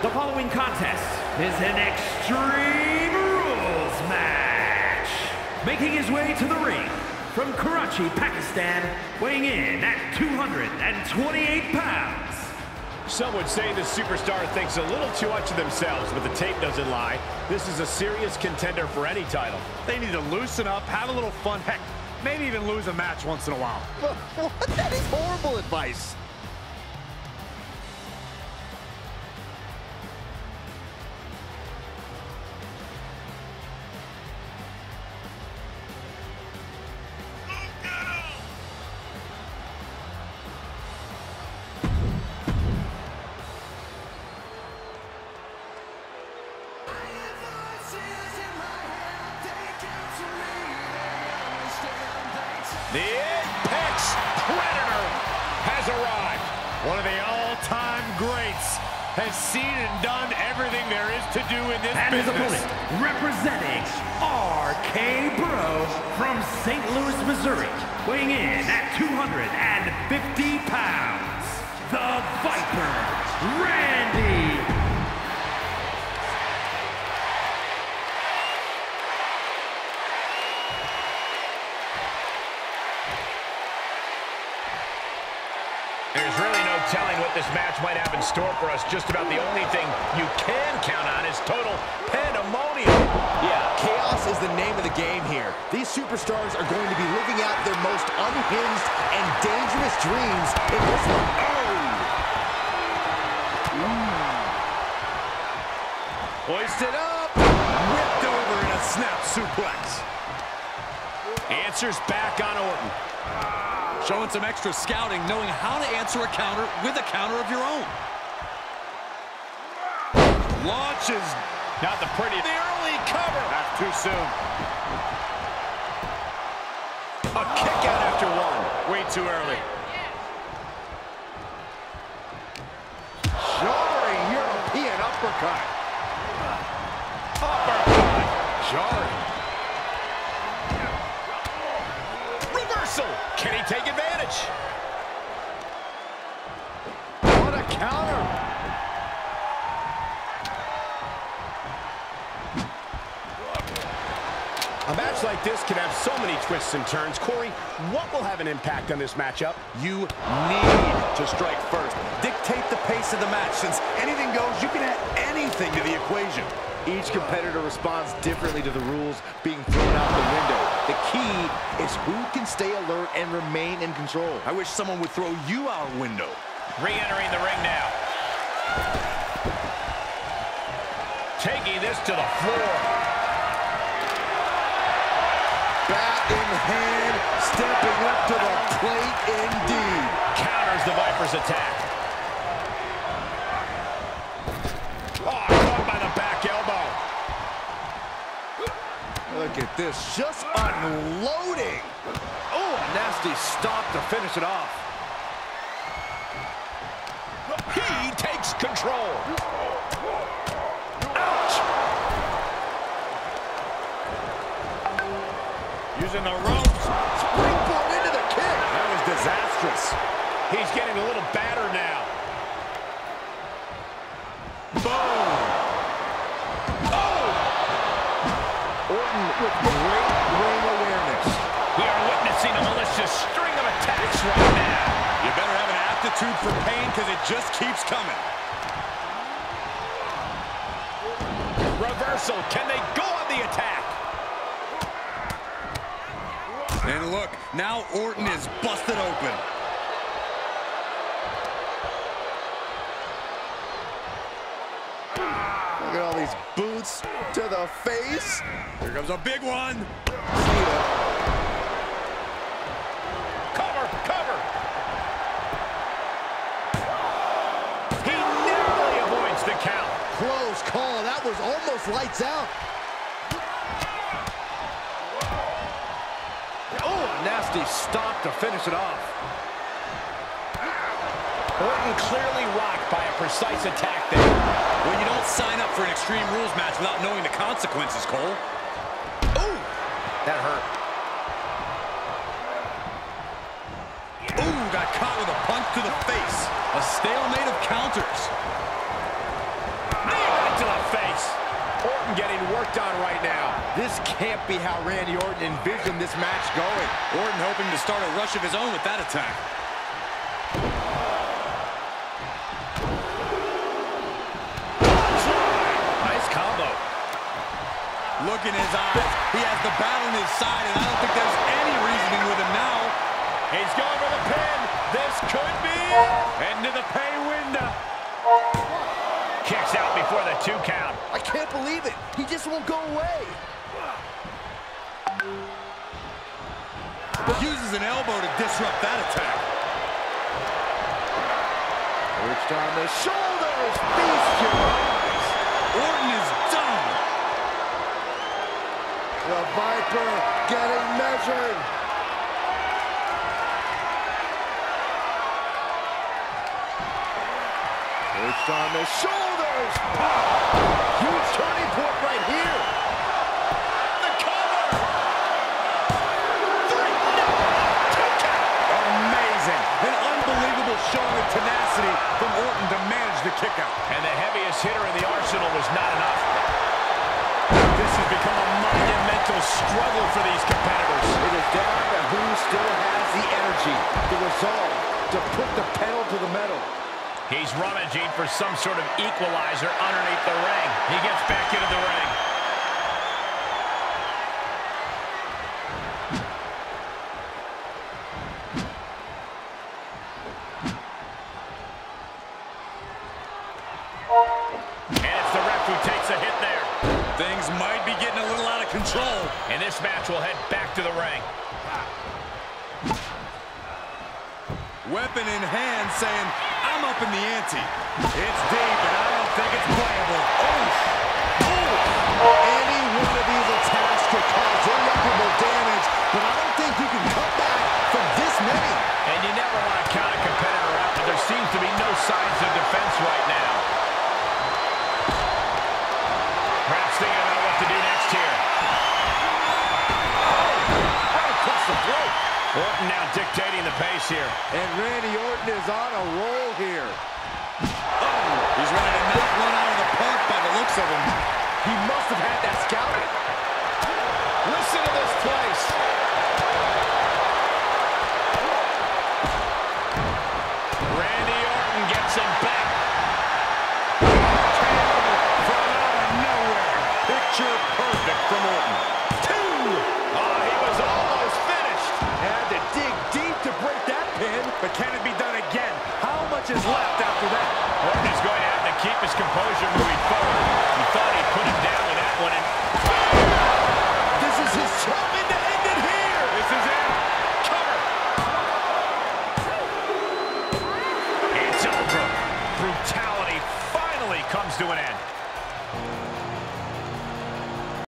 The following contest is an Extreme Rules match. Making his way to the ring from Karachi, Pakistan, weighing in at 228 pounds. Some would say the superstar thinks a little too much of themselves, but the tape doesn't lie. This is a serious contender for any title. They need to loosen up, have a little fun, heck, maybe even lose a match once in a while. What? That is horrible advice. The Apex Predator has arrived. One of the all-time greats has seen and done everything there is to do in this And his business. opponent, representing RK Bro from St. Louis, Missouri, weighing in at 250 pounds, the Viper, Randy telling what this match might have in store for us. Just about the only thing you can count on is total pandemonium. Yeah, chaos is the name of the game here. These superstars are going to be living out their most unhinged and dangerous dreams in this one. Oh! Hoisted up, whipped over in a snap suplex. Answers back on Orton. Showing some extra scouting, knowing how to answer a counter with a counter of your own. Launches, Not the pretty. The early cover. not too soon. A kick out after one. Way too early. Jarring European uppercut. Uppercut. Jarring. Reversal. Can he take advantage? What a counter. A match like this can have so many twists and turns. Corey, what will have an impact on this matchup? You need to strike first. Dictate the pace of the match. Since anything goes, you can add anything to the equation. Each competitor responds differently to the rules being thrown out the window. The who can stay alert and remain in control. I wish someone would throw you out a window. Re-entering the ring now. Taking this to the floor. Bat in hand, stepping up to the plate indeed. Counters the Viper's attack. Look at this, just unloading. Oh, nasty stop to finish it off. He takes control. Ouch! Using the ropes. Springboard into the kick. That was disastrous. He's getting a little battered now. Boom. Oh! Orton with great ring awareness. We are witnessing a malicious string of attacks right now. You better aptitude for pain because it just keeps coming. Reversal. Can they go on the attack? And look, now Orton is busted open. Look at all these boots to the face. Here comes a big one. The count. Close call. That was almost lights out. Oh, nasty stop to finish it off. Orton clearly rocked by a precise attack there. Well, you don't sign up for an Extreme Rules match without knowing the consequences, Cole. Ooh, that hurt. Ooh, got caught with a punch to the face. A stalemate of counters. Orton getting worked on right now. This can't be how Randy Orton envisioned this match going. Orton hoping to start a rush of his own with that attack. Nice combo. Look in his eyes. He has the battle on his side, and I don't think there's any reasoning with him now. He's going for the pin. This could be into the pay window. Kicks out before the two count. I can't believe it. He just won't go away. But Uses an elbow to disrupt that attack. Perched on the shoulders. Feast your. Orton is done. The Viper getting measured. Perched on the shoulders. Huge turning point right here. The cover. Three. No. Two count. Amazing. An unbelievable showing of tenacity from Orton to manage the kickout. And the heaviest hitter in the arsenal was not enough. This has become a monumental struggle for these competitors. It is down to who still has the energy, the resolve to put the pedal to the metal. He's rummaging for some sort of equalizer underneath the ring. He gets back into the ring. And it's the ref who takes a hit there. Things might be getting a little out of control. And this match will head back to the ring. Weapon in hand saying, I'm up in the ante. It's deep, and I don't think it's playable. Oof. Any one of these attacks could cause irreparable damage, but I don't think you can come back from this many. And you never want to count a competitor out, but there seems to be no signs of defense right now. Perhaps thinking about what to do next here. Oh, right across the throat. Orton now dictating the pace here. And Randy Orton is on a roll here. He's ready to knock one out of the park by the looks of him. He must have had that scouted. Listen to this place. Randy Orton gets him back. From out of nowhere. Picture perfect from Orton. Two. Oh, he was almost finished. Had to dig deep to break that pin, but can it be done again? How much is left after that? Orton is going to have to keep his composure moving forward.